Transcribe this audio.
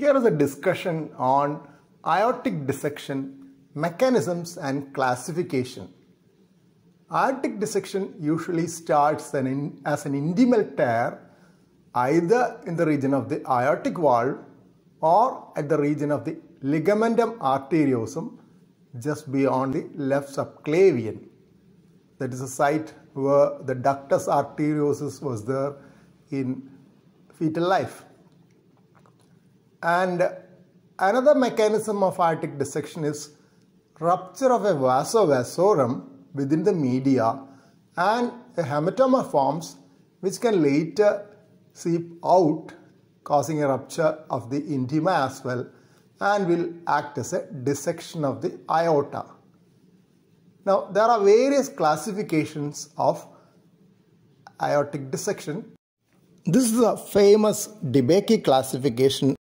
Here is a discussion on aortic dissection, mechanisms and classification. Aortic dissection usually starts an in, as an intimal tear either in the region of the aortic valve or at the region of the ligamentum arteriosum just beyond the left subclavian. That is a site where the ductus arteriosus was there in fetal life. And another mechanism of aortic dissection is rupture of a vasa vasorum within the media and a hematoma forms which can later seep out causing a rupture of the intima as well and will act as a dissection of the aorta. Now there are various classifications of aortic dissection. This is a famous DeBakey classification